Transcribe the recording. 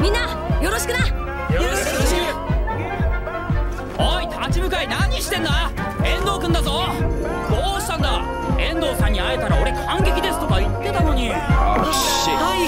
みんなよろしくな。よろしく。おい立ち向かい何してんだ。遠藤君だぞ。どうしたんだ。遠藤さんに会えたら俺感激ですとか言ってたのに。よしはい